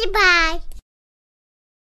Спасибо.